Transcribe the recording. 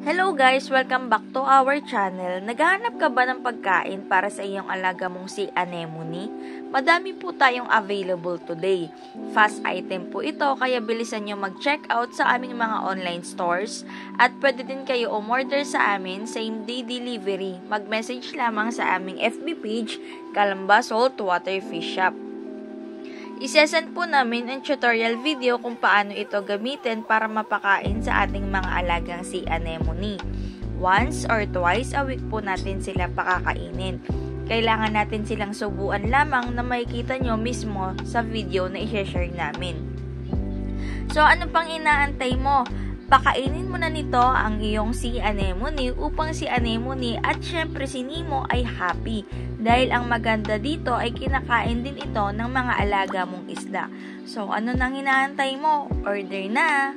Hello guys! Welcome back to our channel. Naghahanap ka ba ng pagkain para sa iyong alaga mong si Anemone? Madami po tayong available today. Fast item po ito kaya bilisan nyo mag-check out sa aming mga online stores at pwede din kayo umorder sa amin same day delivery. Mag-message lamang sa aming FB page Kalamba Saltwater Fish Shop. Isesend po namin ang tutorial video kung paano ito gamitin para mapakain sa ating mga alagang si anemone. Once or twice a week po natin sila pakakainin. Kailangan natin silang subuan lamang na makikita nyo mismo sa video na i-share namin. So ano pang inaantay mo? Pakainin mo na nito ang iyong si anemone upang si anemone at syempre si Nemo ay happy dahil ang maganda dito ay kinakain din ito ng mga alaga mong isda. So ano nang inaantay mo? Order na!